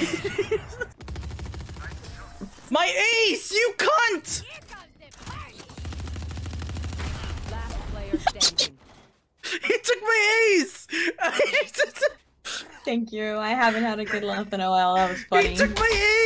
My ace, you cunt! He took my ace! Thank you. I haven't had a good laugh in a while. That was funny. he took my ace!